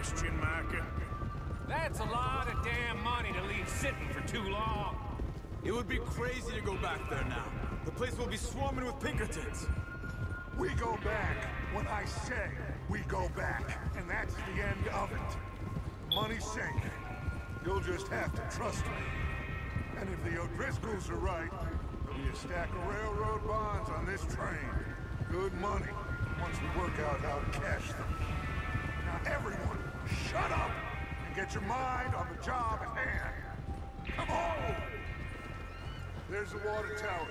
question, Micah? That's a lot of damn money to leave sitting for too long. It would be crazy to go back there now. The place will be swarming with Pinkertons. We go back when I say we go back, and that's the end of it. Money's safe. You'll just have to trust me. And if the O'Driscolls are right, there'll be a stack of railroad bonds on this train. Good money, once we work out how to cash them. Now everyone, shut up and get your mind on the job at hand. Come on! There's the water tower.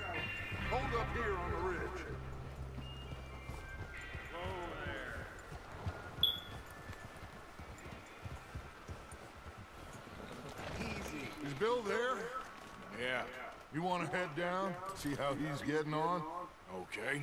Hold up here on the ridge. Is Bill there? Yeah. You want to head down, see how he's getting on? Okay.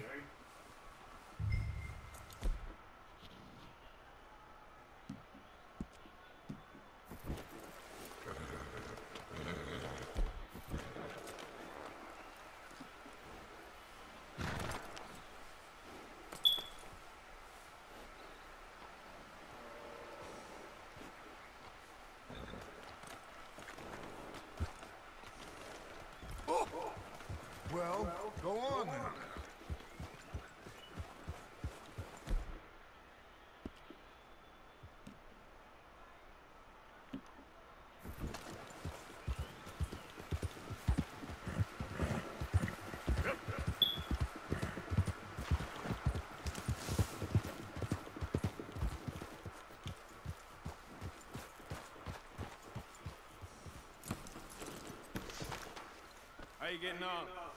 Well, go on then. How getting on?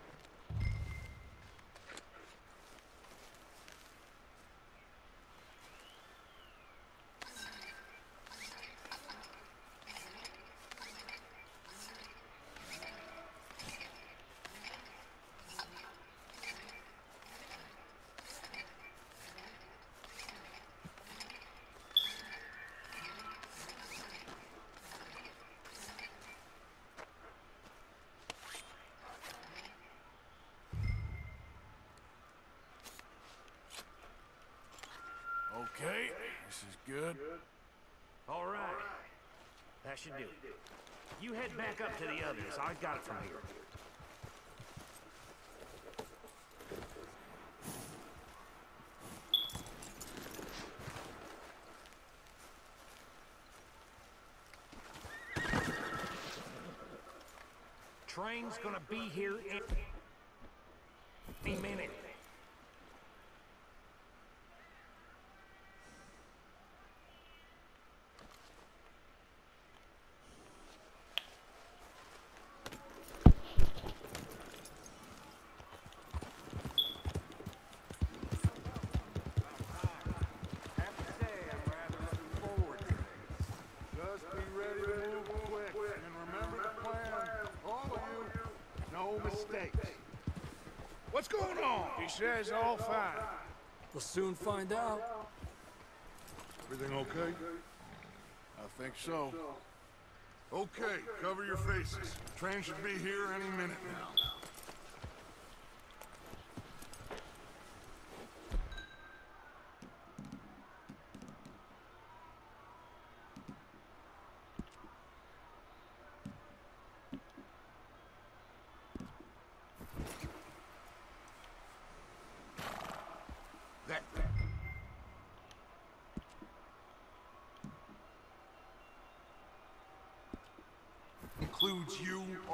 Okay, this is good. All right. That should do it. You head back up to the others. I got it from here. Train's gonna be here any minute. Have to say, I'm rather looking forward to this. Just be ready to move quick, and remember the plan. All of you, no mistakes. What's going on? He says all fine. We'll soon find out. Everything okay? I think so. Okay, cover your faces. Train should be here any minute now. That includes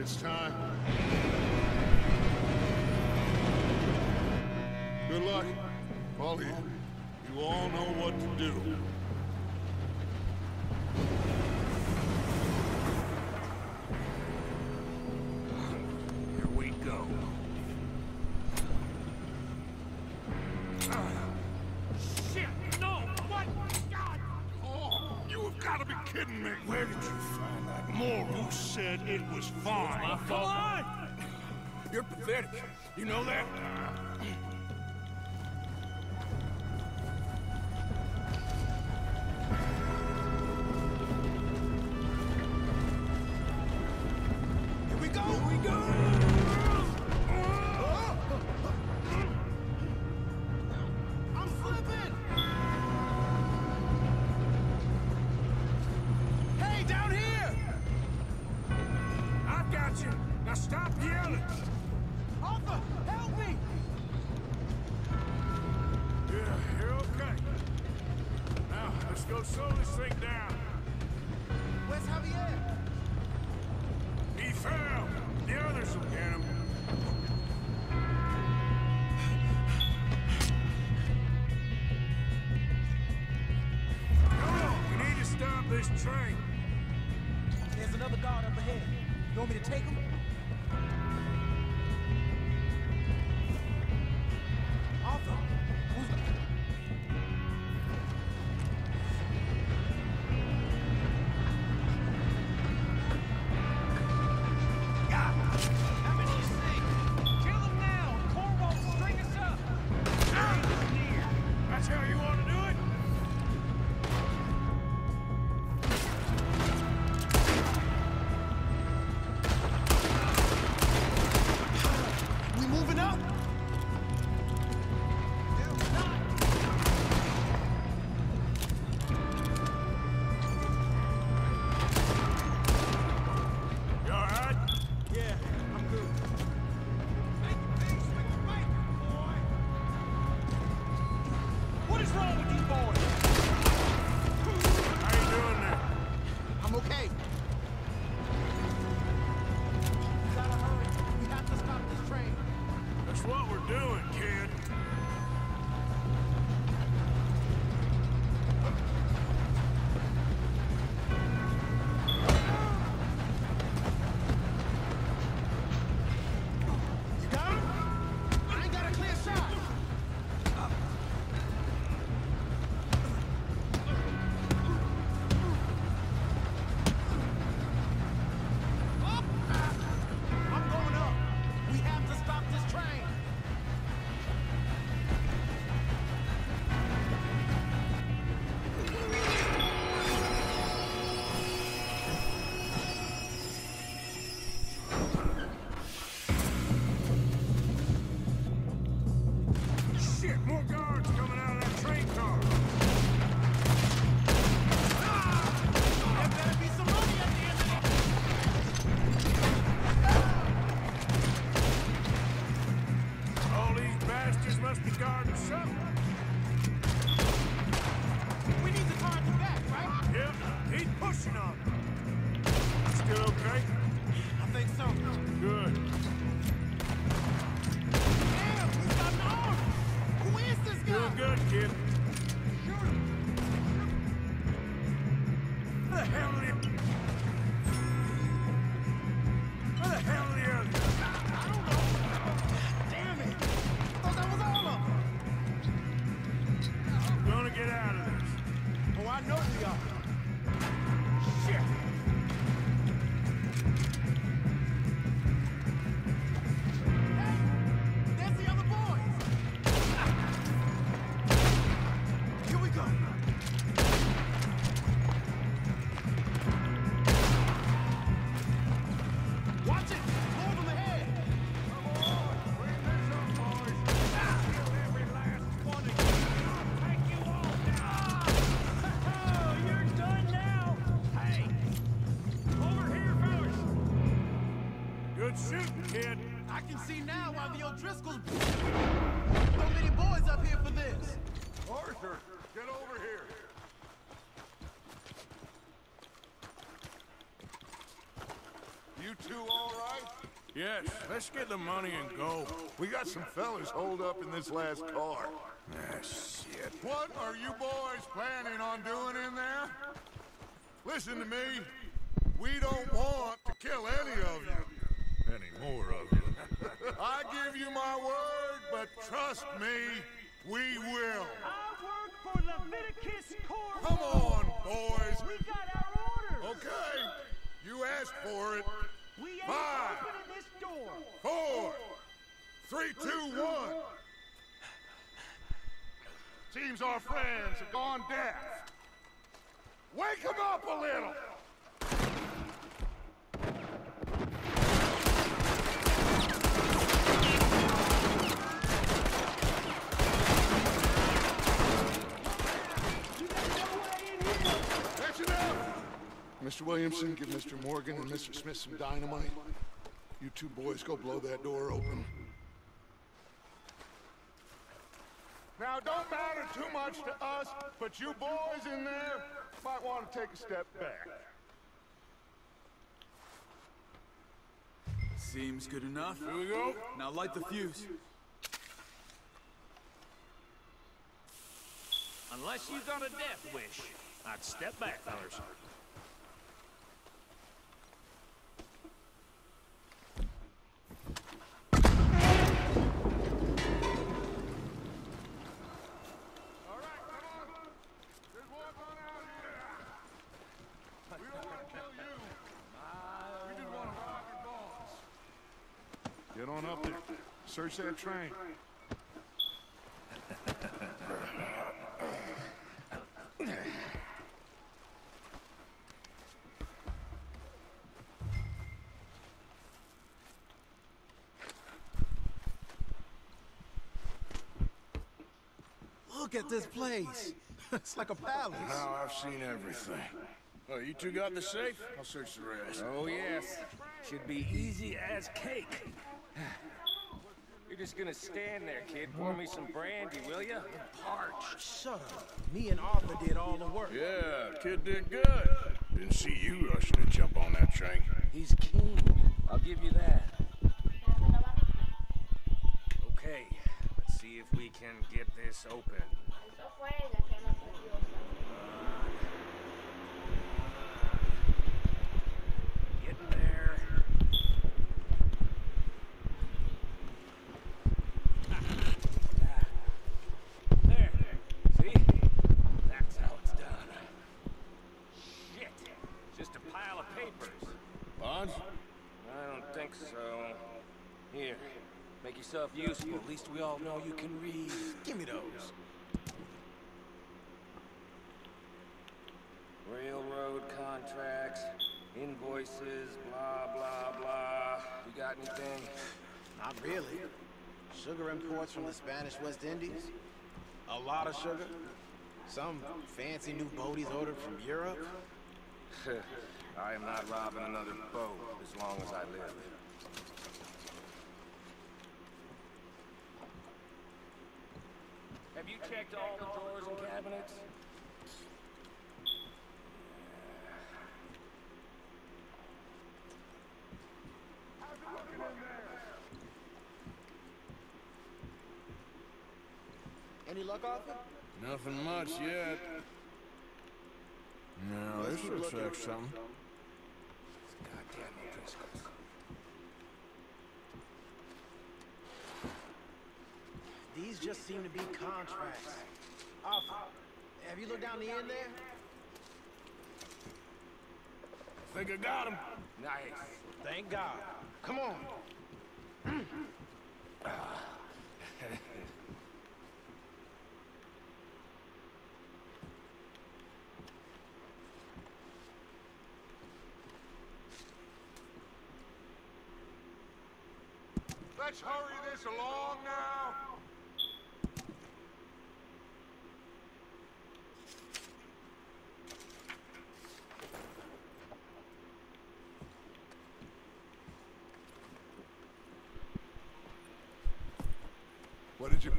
It's time. Good luck. All of you. You all know what to do. go! We go! pastures must be guarded somewhere. We need the find to back, right? Yep, he's pushing on. Still okay? I think so. Good. can see now why the O'Driscoll's... So many boys up here for this. Arthur, get over here. You two all right? Yes, let's get the money and go. We got some fellas holed up in this last car. Ah, shit. What are you boys planning on doing in there? Listen to me. We don't want to kill any of you. Any more of you. I give you my word, but trust me, we will. I work for Leviticus Cornwall. Come on, boys. We got our orders. Okay, you asked for it. We ain't Five. opening this door. Four, three, two, one. Seems our friends have gone deaf. Wake them up a little. That's enough. Mr. Williamson, give Mr. Morgan and Mr. Smith some dynamite. You two boys go blow that door open. Now, don't matter too much to us, but you boys in there might want to take a step back. Seems good enough. Here we go. Now light the fuse. Unless you've got a death wish, I'd step back, fellas. All right, come on. Just walk on out here. We don't want to kill you. We just want to rob your boss. Get on up there. Search that train. Look at this place. it's like a palace. Now I've seen everything. Oh, you two got the safe? I'll search the rest. Oh, yes. Should be easy as cake. You're just gonna stand there, kid. Pour me some brandy, will ya? Parched. Shut up. Me and Arthur did all the work. Yeah, kid did good. Didn't see you rushing to jump on that train. He's keen. I'll give you that. Okay, let's see if we can get this open. Eso fue ella que nos metió. Getting there. There. See? That's how it's done. Shit. Just a pile of papers. Bonds? I don't think so. Here, make yourself useful. At least we all know you can read. Give me those. Railroad contracts, invoices, blah, blah, blah. You got anything? Not really. Sugar imports from the Spanish West Indies. A lot of sugar. Some fancy new boaties ordered from Europe. I am not robbing another boat as long as I live. Have you checked all the drawers and cabinets? Any luck off it? Nothing much yet. No, Let's this looks like something. Goddamn O'Driscolls. These just seem to be contracts. Arthur, have you looked down the end there? I think I got him. Nice. Thank God. Come on. Let's hurry this along now.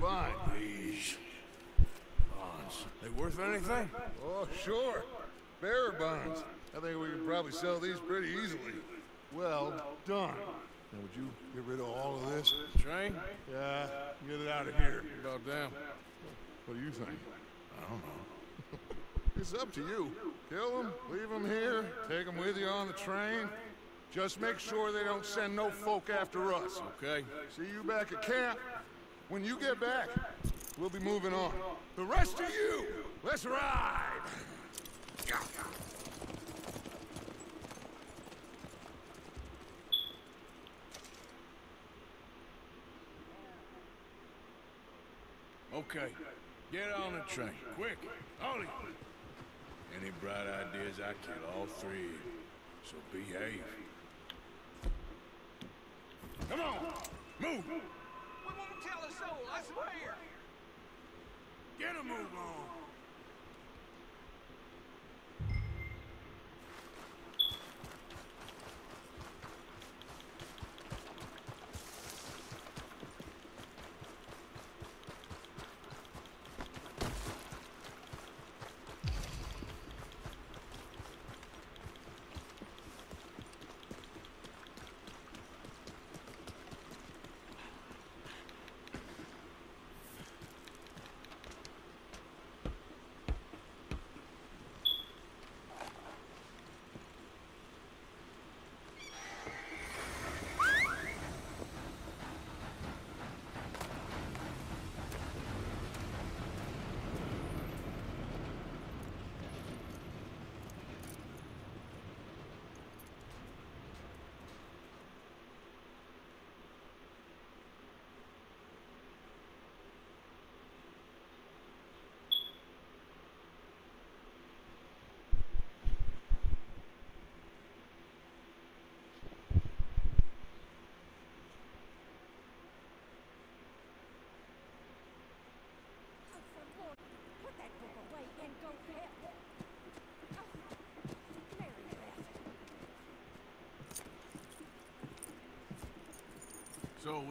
These bonds. They worth anything? Oh, sure. Bearer bonds. I think we could probably sell these pretty easily. Well done. Now, would you get rid of all of this? Train? Yeah, get it out of here. About damn. What do you think? I don't know. it's up to you. Kill them, leave them here, take them with you on the train. Just make sure they don't send no folk after us. Okay. See you back at camp. When you get back, we'll be moving on. The rest of you, let's ride! Okay. Get on the train. Quick. Ollie. Any bright ideas, I kill all three. So behave. Come on. Move. Tell a soul, I swear! Get a move on. Oh, for Lord, put that book away and go help. Oh, Mary Beth. So, we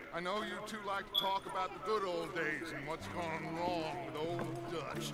I know you two like to talk about the good old days and what's gone wrong with old Dutch.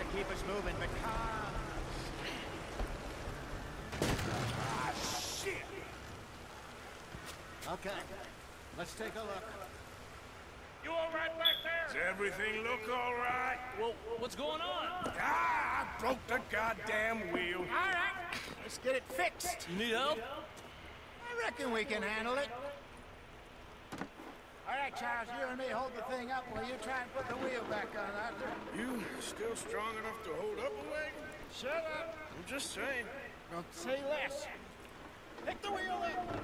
Gotta keep us moving, but calm. Ah, shit! Okay. Let's take a look. You all right back Does everything look all right? Well, what's going on? Ah, I broke the goddamn wheel. All right, let's get it fixed. You need help? I reckon we can handle it. All right, Charles, you and me hold the thing up while you try and put the wheel back on, Arthur. You still strong enough to hold up a wagon? Shut up. I'm just saying. Don't say less. Pick the wheel up.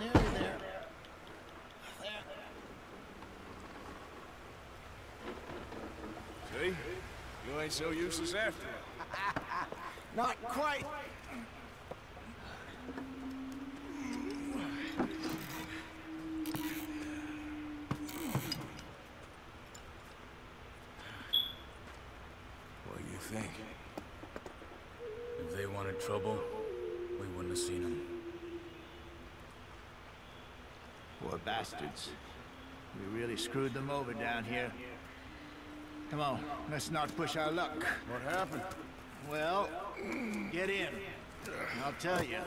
Nearly there. There. See? You ain't so useless after all. Not quite. What do you think? If they wanted trouble, we wouldn't have seen them. Poor bastards. We really screwed them over down here. Come on, let's not push our luck. What happened? Well, get in. I'll tell you.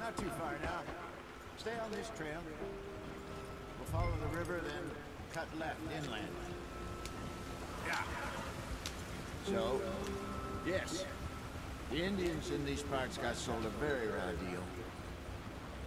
Not too far now. Stay on this trail. We'll follow the river, then cut left inland. Yeah. So, yes, the Indians in these parts got sold a very raw deal.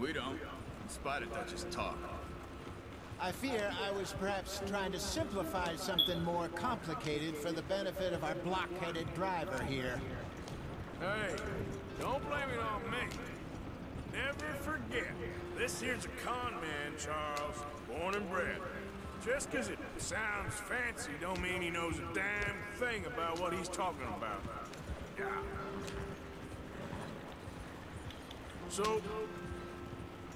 We don't, in spite of Dutch's talk. I fear I was perhaps trying to simplify something more complicated for the benefit of our block-headed driver here. Hey, don't blame it on me. Never forget, this here's a con man, Charles, born and bred. Just 'cause it sounds fancy don't mean he knows a damn thing about what he's talking about. Yeah. So,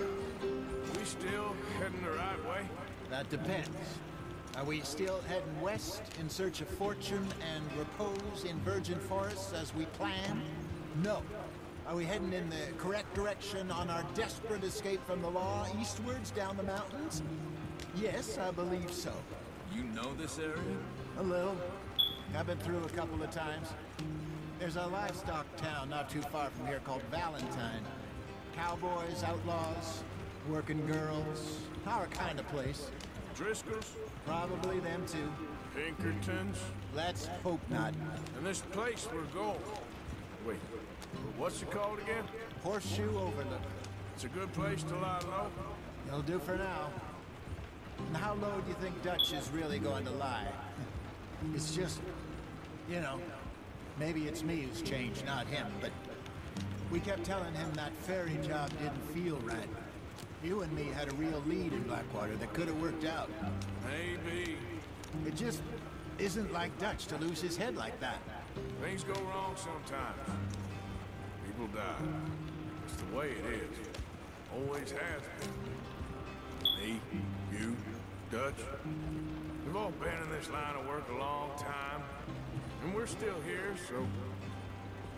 We still heading the right way? That depends. Are we still heading west in search of fortune and repose in virgin forests as we planned? No. Are we heading in the correct direction on our desperate escape from the law eastwards down the mountains? Yes, I believe so. You know this area? A little. I've been through a couple of times. There's a livestock town not too far from here called Valentine. Cowboys, outlaws, working girls, our kind of place. Driscoll's? Probably them too. Pinkertons? Let's hope not. And this place we're going. Wait, what's it called again? Horseshoe Overlook. It's a good place to lie low. It'll do for now. And how low do you think Dutch is really going to lie? It's just, you know, maybe it's me who's changed, not him, but we kept telling him that ferry job didn't feel right. You and me had a real lead in Blackwater that could have worked out. Maybe. It just isn't like Dutch to lose his head like that. Things go wrong sometimes. People die. It's the way it is. Always has been. Me, you, Dutch. We've all been in this line of work a long time. And we're still here, so...